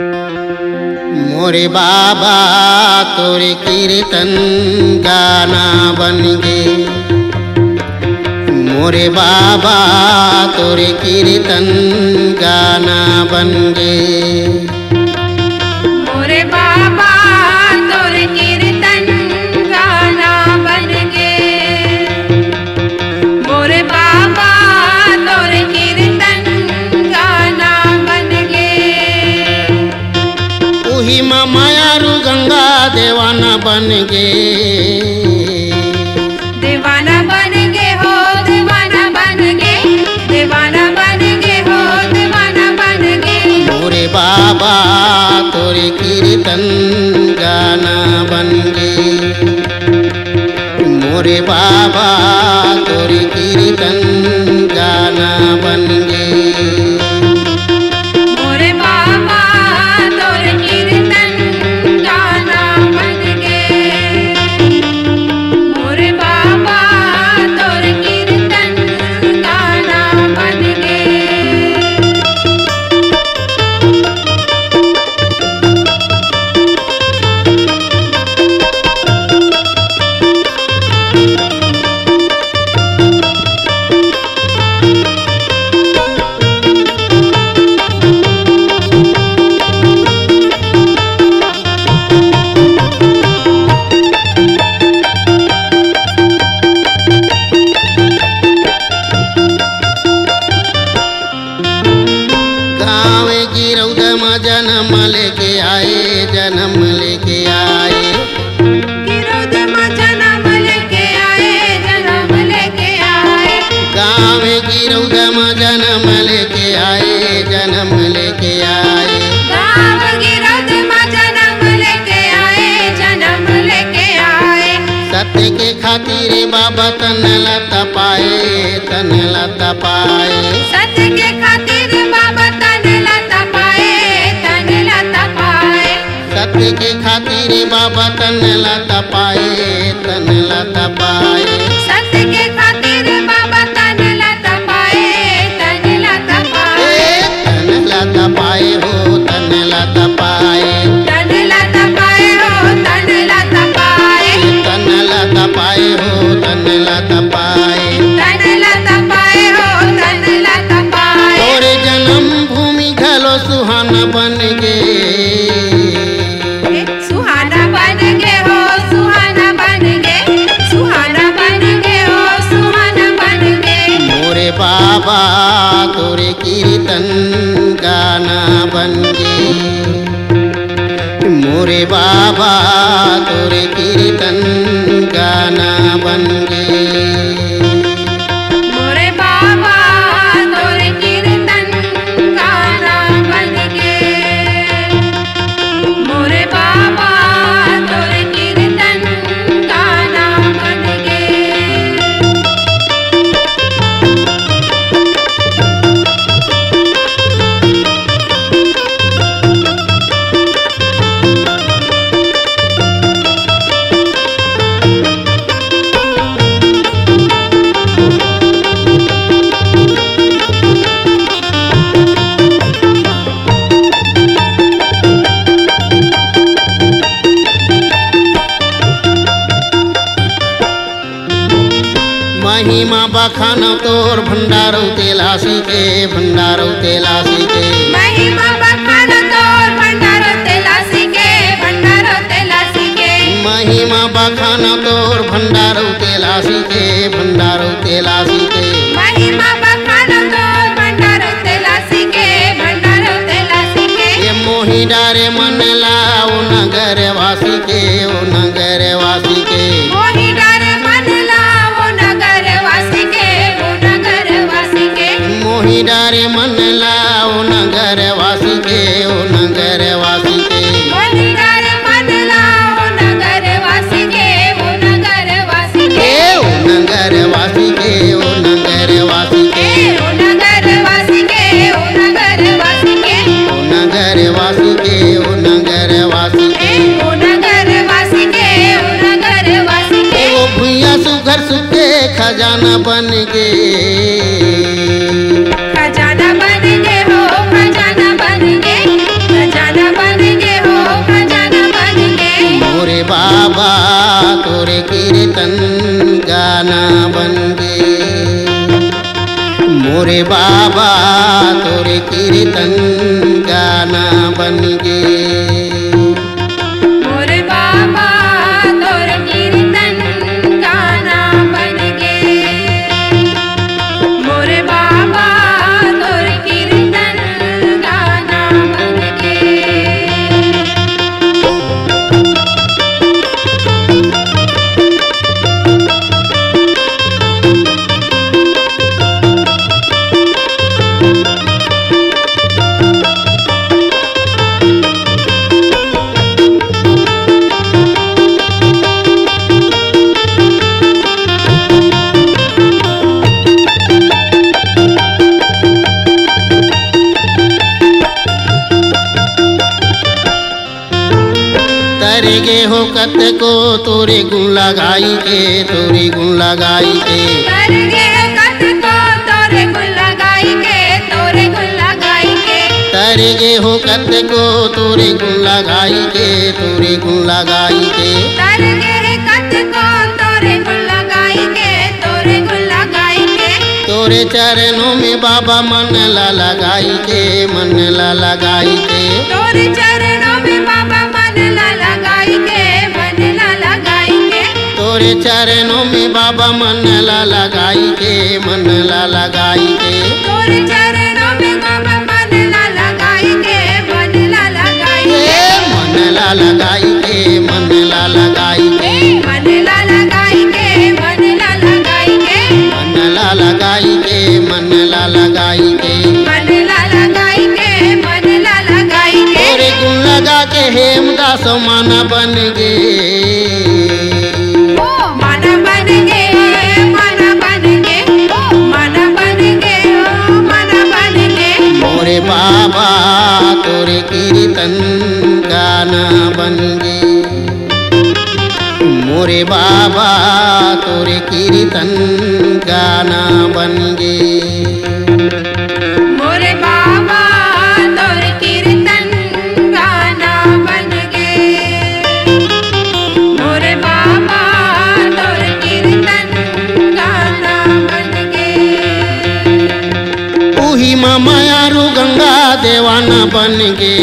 मोरे बाबा तोरे कीर्तन गाना बन गे। मोरे बाबा तोरे कीर्तन गाना बन गे। मीमा माया रू गंगा देवाना बन गे। देवाना बन गे हो बन गे। बन गे हो बन गे। मोरे बाबा तोरे कीर्तन गाना बन गे। मोरे बाबा तोरे कीर्तन लता पाए तन लता पाए। ठाकुर कीर्तन गाना बन गए मोरे बाबा तोरे कीर्तन गाना बन नीमा बखाना तोर भंडारो तेलासी भंडारो तेलासी महिमा तोर भंडारो तेलासी के भंडारो के महिमा भंडारो के तोर भंडारो भंडारो ये डारे मन लाओ नगर वासी के ओ नगर खजाना बन गए। खजाना बन खजाना बन बन मोरे बाबा कीर्तन गाना बन मोरे बाबा तोरे कीर्तन कत को तोरे गुण लगाई के तोरे गुण लगाई के। तोरे गुल लगाई के तोरे गुल लगाई के। तरे गे हो कत को तोरे गुण लगाई के तोरे गुण लगाई के। कर गे कत को तोरे गुल लगाई के तोरे गुल लगाई के। तोरे चरणों में बाबा मन ला लगाई के मन ला लगाई के। तोरे चरणों में बाबा तोरे चरणों में बाबा मन ला लगाई के मन ला लगाई के तोरे चरणों में बाबा मन ला लगाई के मन ला लगाई के मन ला लगाई के मन ला लगाई के मन ला लगाई के मन ला लगाई के मन ला लगाई के मन ला लगाई के मन ला लगाई के मन ला लगाई के तोरे गुण लगा के हेमदास माना बन गे बाबा तोरे कीर्तन गाना बन गे मोरे बाबा तोरे कीर्तन गाना बन गे देवाना बन गे